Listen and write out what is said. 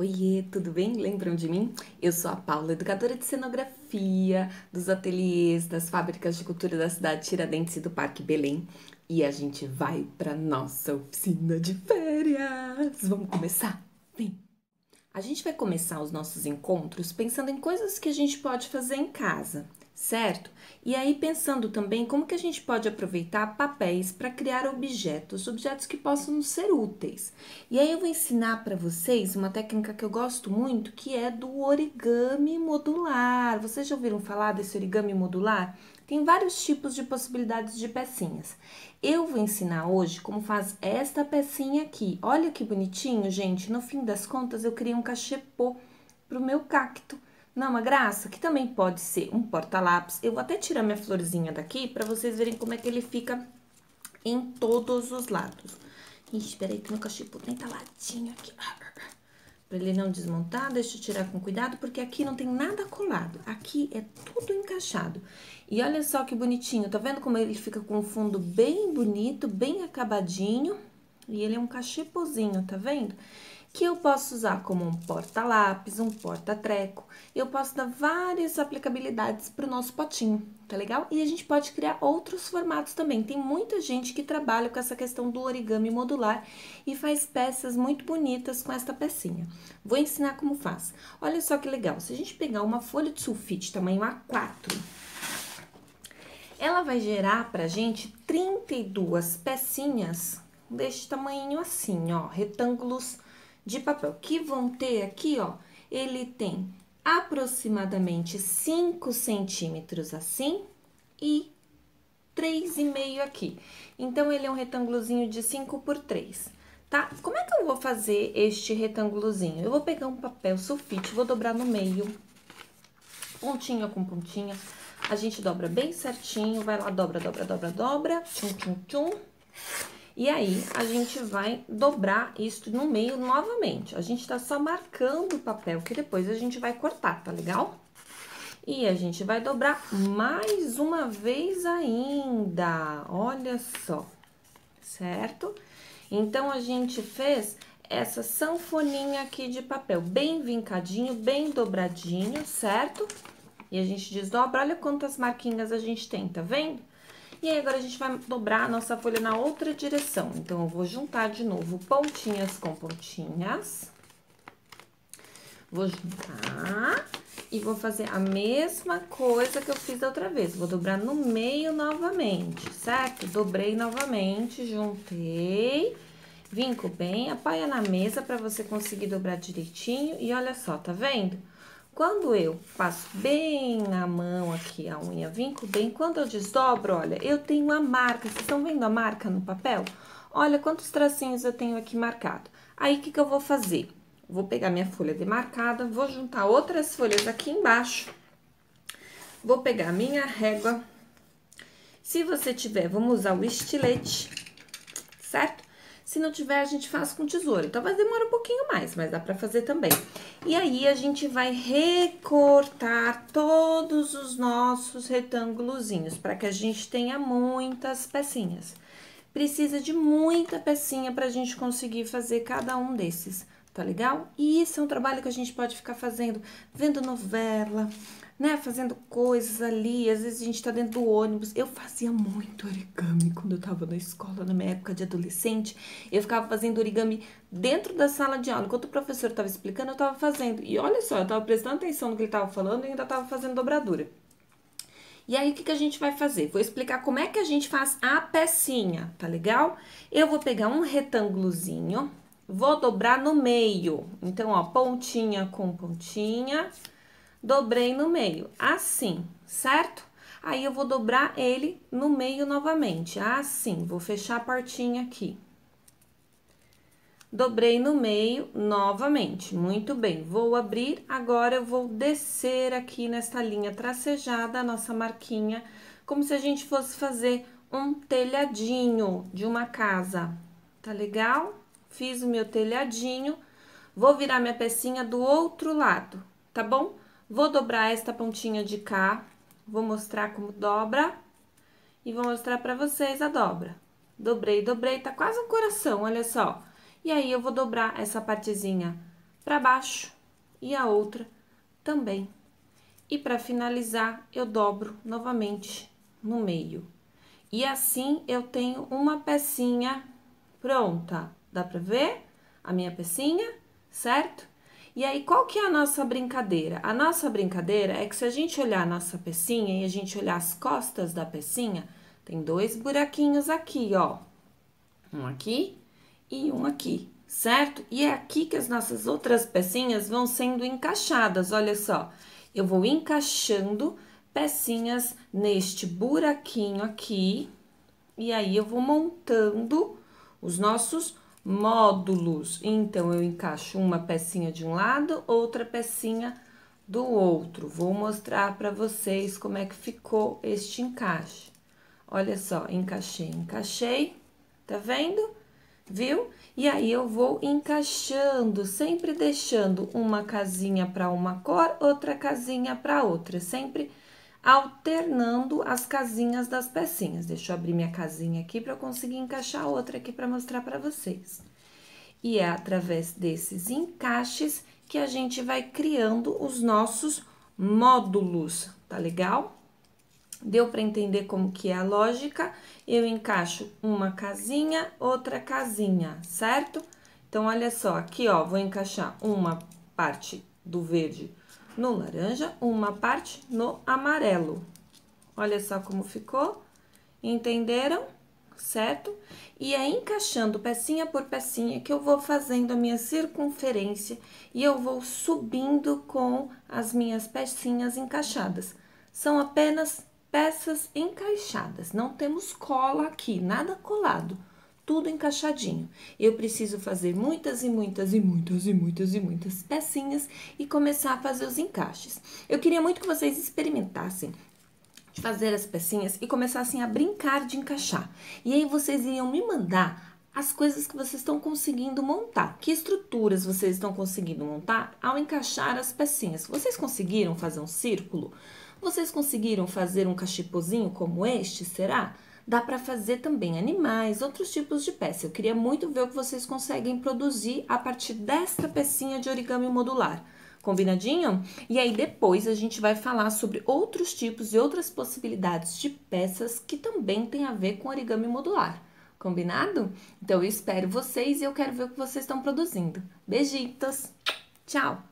Oiê, tudo bem? Lembram de mim? Eu sou a Paula, educadora de cenografia dos ateliês das fábricas de cultura da cidade Tiradentes e do Parque Belém. E a gente vai para nossa oficina de férias. Vamos começar? Vem! A gente vai começar os nossos encontros pensando em coisas que a gente pode fazer em casa certo? E aí pensando também como que a gente pode aproveitar papéis para criar objetos, objetos que possam ser úteis. E aí eu vou ensinar para vocês uma técnica que eu gosto muito, que é do origami modular. Vocês já ouviram falar desse origami modular? Tem vários tipos de possibilidades de pecinhas. Eu vou ensinar hoje como faz esta pecinha aqui. Olha que bonitinho, gente. No fim das contas, eu criei um cachepô para o meu cacto. Não, uma graça, que também pode ser um porta-lápis. Eu vou até tirar minha florzinha daqui para vocês verem como é que ele fica em todos os lados. Ixi, espera aí que meu cachimbo tá entaladinho aqui. Para ele não desmontar, deixa eu tirar com cuidado, porque aqui não tem nada colado. Aqui é tudo encaixado. E olha só que bonitinho, tá vendo como ele fica com um fundo bem bonito, bem acabadinho? E ele é um cachepozinho, tá vendo? Que eu posso usar como um porta-lápis, um porta-treco. Eu posso dar várias aplicabilidades para o nosso potinho, tá legal? E a gente pode criar outros formatos também. Tem muita gente que trabalha com essa questão do origami modular e faz peças muito bonitas com esta pecinha. Vou ensinar como faz. Olha só que legal, se a gente pegar uma folha de sulfite tamanho A4, ela vai gerar pra gente 32 pecinhas deste tamanho assim, ó, retângulos de papel, que vão ter aqui, ó, ele tem aproximadamente 5 centímetros assim e 3,5 aqui. Então, ele é um retângulozinho de 5 por 3, tá? Como é que eu vou fazer este retângulozinho? Eu vou pegar um papel sulfite, vou dobrar no meio, pontinha com pontinha. A gente dobra bem certinho, vai lá, dobra, dobra, dobra, dobra, tchum, tchum, tchum. E aí, a gente vai dobrar isso no meio novamente. A gente tá só marcando o papel, que depois a gente vai cortar, tá legal? E a gente vai dobrar mais uma vez ainda, olha só, certo? Então, a gente fez essa sanfoninha aqui de papel, bem vincadinho, bem dobradinho, certo? E a gente desdobra, olha quantas marquinhas a gente tem, tá vendo? E aí, agora a gente vai dobrar a nossa folha na outra direção. Então, eu vou juntar de novo pontinhas com pontinhas. Vou juntar e vou fazer a mesma coisa que eu fiz da outra vez. Vou dobrar no meio novamente, certo? Dobrei novamente, juntei, vinco bem, apoia na mesa para você conseguir dobrar direitinho. E olha só, tá vendo? Quando eu passo bem na mão aqui a unha, vinco bem, quando eu desdobro, olha, eu tenho a marca, vocês estão vendo a marca no papel? Olha quantos tracinhos eu tenho aqui marcado. Aí, o que, que eu vou fazer? Vou pegar minha folha demarcada, vou juntar outras folhas aqui embaixo, vou pegar minha régua. Se você tiver, vamos usar o estilete, certo? Se não tiver, a gente faz com tesoura. Talvez demore um pouquinho mais, mas dá pra fazer também. E aí, a gente vai recortar todos os nossos retângulozinhos, para que a gente tenha muitas pecinhas. Precisa de muita pecinha pra gente conseguir fazer cada um desses, tá legal? E isso é um trabalho que a gente pode ficar fazendo, vendo novela, né, fazendo coisas ali, às vezes a gente tá dentro do ônibus. Eu fazia muito origami quando eu tava na escola, na minha época de adolescente. Eu ficava fazendo origami dentro da sala de aula. Enquanto o professor tava explicando, eu tava fazendo. E olha só, eu tava prestando atenção no que ele tava falando e ainda tava fazendo dobradura. E aí, o que, que a gente vai fazer? Vou explicar como é que a gente faz a pecinha, tá legal? Eu vou pegar um retângulozinho, vou dobrar no meio. Então, ó, pontinha com pontinha dobrei no meio, assim, certo? Aí, eu vou dobrar ele no meio novamente, assim, vou fechar a portinha aqui. Dobrei no meio novamente, muito bem. Vou abrir, agora eu vou descer aqui nesta linha tracejada, a nossa marquinha, como se a gente fosse fazer um telhadinho de uma casa, tá legal? Fiz o meu telhadinho, vou virar minha pecinha do outro lado, tá bom? Vou dobrar esta pontinha de cá, vou mostrar como dobra e vou mostrar pra vocês a dobra. Dobrei, dobrei, tá quase um coração, olha só. E aí, eu vou dobrar essa partezinha para baixo e a outra também. E para finalizar, eu dobro novamente no meio. E assim eu tenho uma pecinha pronta. Dá para ver a minha pecinha, certo? E aí, qual que é a nossa brincadeira? A nossa brincadeira é que se a gente olhar a nossa pecinha e a gente olhar as costas da pecinha, tem dois buraquinhos aqui, ó. Um aqui e um aqui, certo? E é aqui que as nossas outras pecinhas vão sendo encaixadas, olha só. Eu vou encaixando pecinhas neste buraquinho aqui, e aí eu vou montando os nossos módulos. Então, eu encaixo uma pecinha de um lado, outra pecinha do outro. Vou mostrar para vocês como é que ficou este encaixe. Olha só, encaixei, encaixei, tá vendo? Viu? E aí, eu vou encaixando, sempre deixando uma casinha para uma cor, outra casinha para outra, sempre alternando as casinhas das pecinhas. Deixa eu abrir minha casinha aqui para eu conseguir encaixar outra aqui para mostrar para vocês. E é através desses encaixes que a gente vai criando os nossos módulos, tá legal? Deu para entender como que é a lógica? Eu encaixo uma casinha, outra casinha, certo? Então, olha só, aqui, ó, vou encaixar uma parte do verde no laranja, uma parte no amarelo. Olha só como ficou. Entenderam? Certo? E é encaixando pecinha por pecinha que eu vou fazendo a minha circunferência e eu vou subindo com as minhas pecinhas encaixadas. São apenas peças encaixadas, não temos cola aqui, nada colado tudo encaixadinho. Eu preciso fazer muitas e muitas e muitas e muitas e muitas pecinhas e começar a fazer os encaixes. Eu queria muito que vocês experimentassem de fazer as pecinhas e começassem a brincar de encaixar. E aí vocês iriam me mandar as coisas que vocês estão conseguindo montar. Que estruturas vocês estão conseguindo montar ao encaixar as pecinhas? Vocês conseguiram fazer um círculo? Vocês conseguiram fazer um cachipozinho como este, será? Dá para fazer também animais, outros tipos de peça. Eu queria muito ver o que vocês conseguem produzir a partir desta pecinha de origami modular. Combinadinho? E aí depois a gente vai falar sobre outros tipos e outras possibilidades de peças que também tem a ver com origami modular. Combinado? Então eu espero vocês e eu quero ver o que vocês estão produzindo. Beijitos! Tchau!